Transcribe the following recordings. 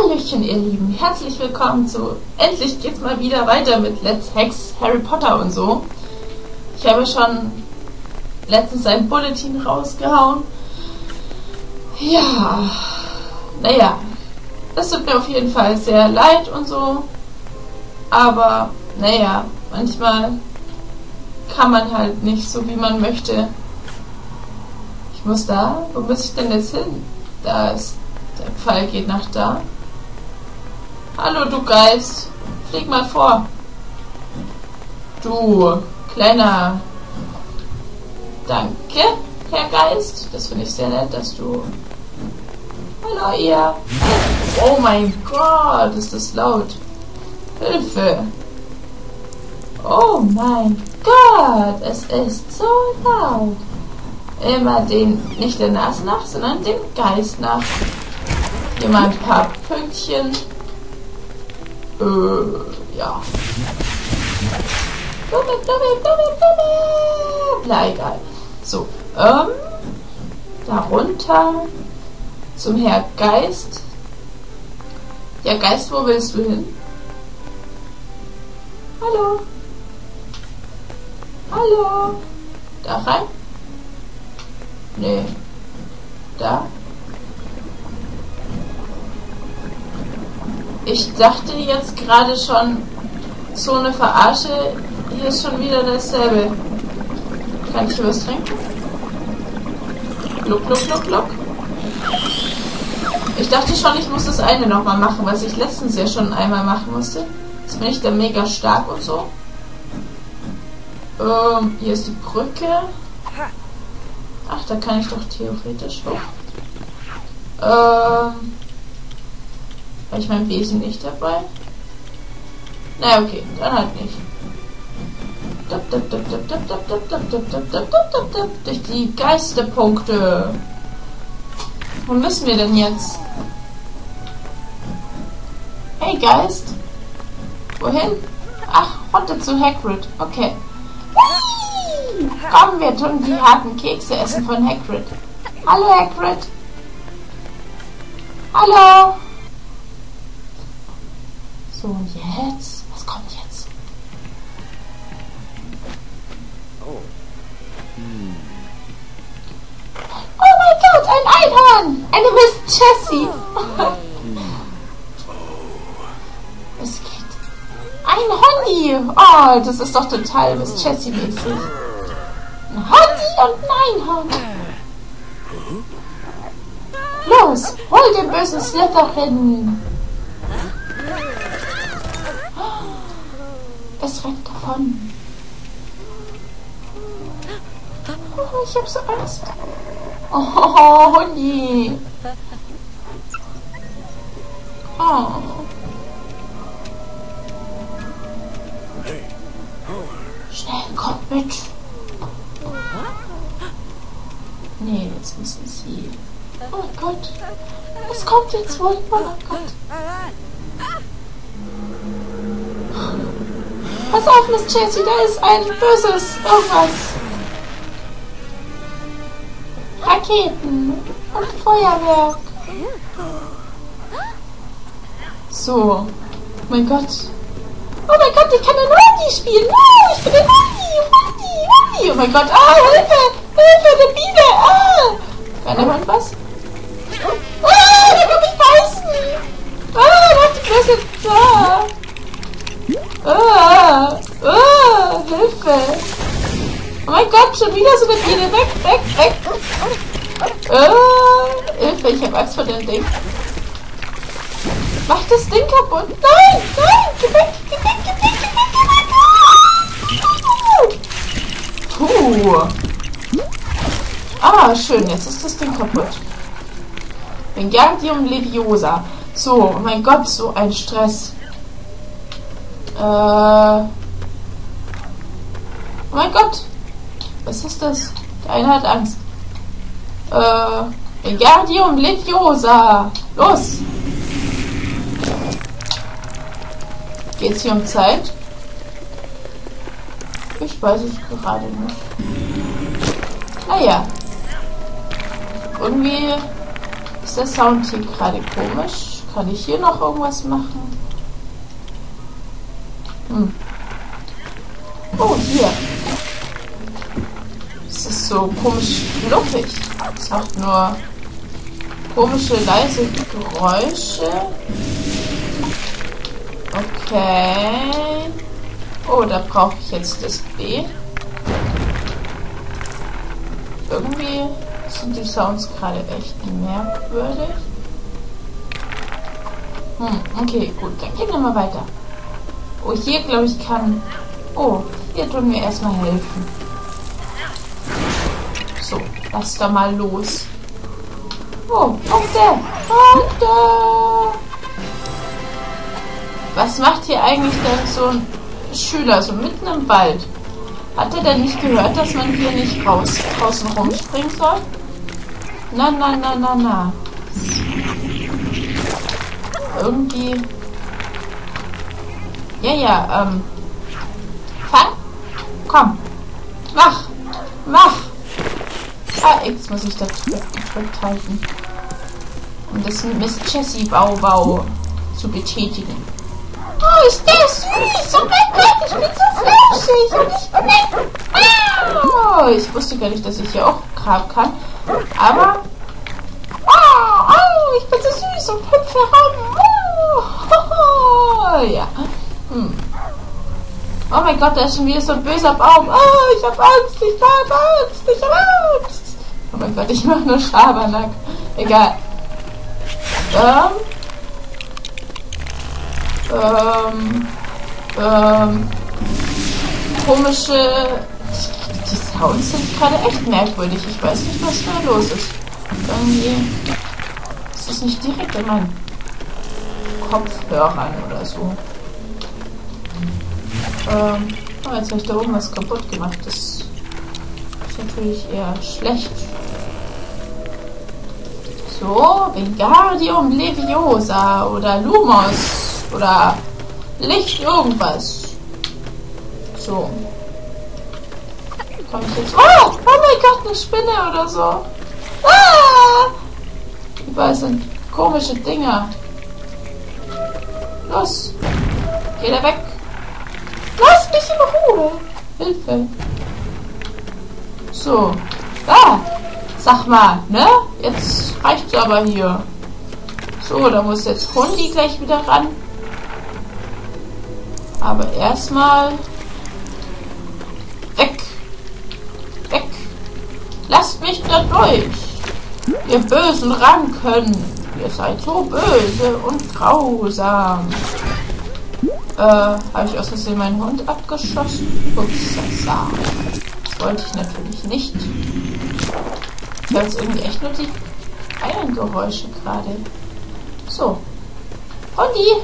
Hallöchen, ihr Lieben. Herzlich willkommen zu. Endlich geht's mal wieder weiter mit Let's Hex Harry Potter und so. Ich habe schon letztens ein Bulletin rausgehauen. Ja, naja, das tut mir auf jeden Fall sehr leid und so. Aber, naja, manchmal kann man halt nicht so, wie man möchte. Ich muss da. Wo muss ich denn jetzt hin? Da ist. Der Pfeil geht nach da. Hallo, du Geist. Flieg mal vor. Du, kleiner. Danke, Herr Geist. Das finde ich sehr nett, dass du. Hallo, ihr. Oh mein Gott, ist das laut. Hilfe. Oh mein Gott, es ist so laut. Immer den, nicht der Nase nach, sondern dem Geist nach. Hier mal ein paar Pünktchen. Äh, ja. Bla, egal. So, ähm, darunter zum Herr Geist. Ja, Geist, wo willst du hin? Hallo? Hallo? Da rein? Nee. Da? Ich dachte jetzt gerade schon, so eine Verarsche, hier ist schon wieder dasselbe. Kann ich was trinken? Gluck, gluck, gluck, gluck. Ich dachte schon, ich muss das eine nochmal machen, was ich letztens ja schon einmal machen musste. Jetzt bin ich da mega stark und so. Ähm, hier ist die Brücke. Ach, da kann ich doch theoretisch hoch. Ähm, ich mein Besen nicht dabei? Na okay, dann halt nicht. Durch die Geisterpunkte. Wo müssen wir denn jetzt? Hey Geist. Wohin? Ach, runter zu Hagrid. Okay. Komm, wir tun die harten Kekse essen von Hagrid. Hallo Hagrid. Hallo. So, und jetzt? Was kommt jetzt? Oh. Oh mein Gott, ein Einhorn! Eine Miss Jessie! es geht. Ein Honey! Oh, das ist doch total Miss Jessie-mäßig. Ein Honey und ein Einhorn. Los, hol den bösen Slytherin! Es rennt davon. Oh, ich hab so Angst. Oh, Hundi. Oh. Schnell, kommt mit. Nee, jetzt müssen sie. Oh Gott. Was kommt jetzt wohl? Oh Gott. Pass auf, Miss Jessie, da ist ein böses irgendwas. Raketen und Feuerwerk. So. Oh mein Gott. Oh mein Gott, ich kann den Hundi spielen. Oh, ich bin der Hundi, Hundi, Hundi. Oh mein Gott. Ah, Hilfe, Hilfe, eine Biene. Ah. Kann jemand was? Biene. Weg, weg, weg. Ah, Hilfe, ich hab Angst vor dem Ding. Mach das Ding kaputt. Nein, nein, geh weg, geh weg, geh weg, geh weg, geh weg. Puh. Ah, schön, jetzt ist das Ding kaputt. Wingardium Leviosa. So, mein Gott, so ein Stress. Äh. Oh mein Gott. Was ist das? Der eine hat Angst. Äh. Wingardium Leviosa. Los. Geht's hier um Zeit? Ich weiß es gerade nicht. Naja. Irgendwie ist der Sound hier gerade komisch. Kann ich hier noch irgendwas machen? Hm. Oh, hier. So komisch fluffig. Es macht nur komische, leise Geräusche. Okay. Oh, da brauche ich jetzt das B. Irgendwie sind die Sounds gerade echt merkwürdig. Hm, okay, gut. Dann gehen wir mal weiter. Oh, hier glaube ich kann... Oh, hier tun wir erstmal helfen. So, lass da mal los. Oh, Punkte! Punkte! Was macht hier eigentlich denn so ein Schüler, so mitten im Wald? Hat er denn nicht gehört, dass man hier nicht raus, draußen rumspringen soll? Na, na, na, na, na. Irgendwie... Ja, ja, ähm... Fang! Komm! Mach! Mach! Ah, X muss ich da gedrückt halten. Um das Miss Jessie Baubau zu betätigen. Oh, ist der süß! Oh mein Gott, ich bin so flauschig und ich bin Oh, ich wusste gar nicht, dass ich hier auch graben kann. Aber... Oh, oh, ich bin so süß und hüpfe herum. Oh, oh, ja. Hm. Oh mein Gott, da ist schon wieder so ein böser Baum. Oh, ich hab Angst, ich hab Angst, ich hab Angst. Mein Gott, ich mach nur Schabernack. Egal. Ähm, ähm, ähm, komische. Die Sounds sind gerade echt merkwürdig. Ich weiß nicht, was da los ist. Irgendwie ist es nicht direkt in meinen Kopfhörern oder so. Ähm, oh, jetzt habe ich da oben was kaputt gemacht. Das ist natürlich eher schlecht. So, Wingardium Leviosa oder Lumos oder Licht irgendwas. So. Komm ich jetzt. Oh! Oh mein Gott, eine Spinne oder so. Ah! Überall sind komische Dinger. Los! Geh da weg! Lass mich in Ruhe! Hilfe! So. Ah! Sag mal, ne? Jetzt reicht's aber hier. So, da muss jetzt Hundi gleich wieder ran. Aber erstmal weg. Weg. Lasst mich da durch. Ihr bösen Ranken. Ihr seid so böse und grausam. Äh, habe ich aus Versehen meinen Hund abgeschossen? Ups, das wollte ich natürlich nicht. Jetzt irgendwie echt nur die Eilengeräusche gerade. So. Hundi!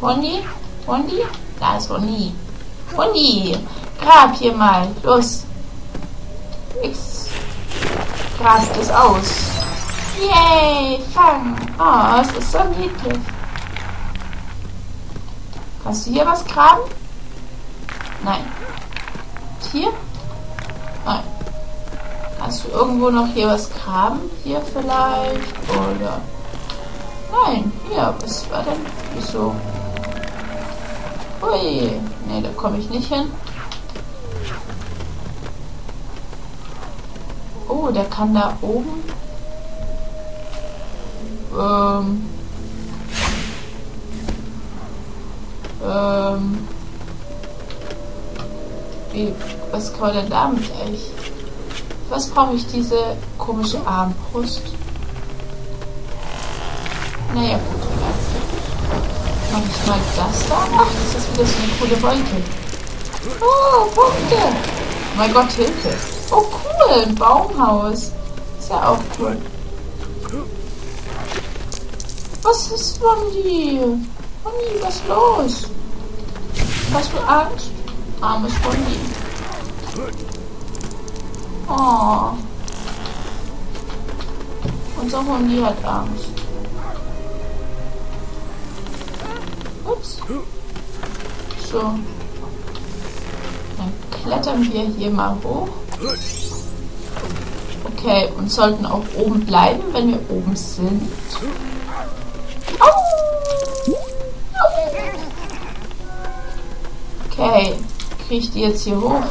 Hundi! Hundi! Da ist Ronny. Ronny, grab hier mal. Los. X. Gras das aus. Yay, fang. Oh, es ist so niedlich. Kannst du hier was graben? Nein. Hier? Nein. Kannst du irgendwo noch hier was graben? Hier vielleicht? Oder? Nein, hier. Was war denn? Wieso? Ui, nee, da komme ich nicht hin. Oh, der kann da oben. Ähm. Ähm. Wie, was kann man denn damit eigentlich? Was brauche ich diese komische Armbrust? Naja, gut mache ich mal das da. Ach, das ist wieder so eine coole Wolke. Oh, Punkte. Mein Gott, Hilfe. Oh, cool. Ein Baumhaus. Ist ja auch cool. Was ist Wondi? Wondi, was ist los? Hast du Angst? Armes Wondi. Oh. Unser Hundi hat Angst. Ups. So. Dann klettern wir hier mal hoch. Okay, und sollten auch oben bleiben, wenn wir oben sind. Au! Okay, kriege ich die jetzt hier hoch?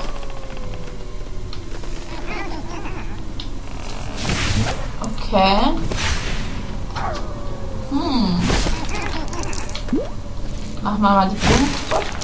Okay. Hm. Machen wir mal die Punkte.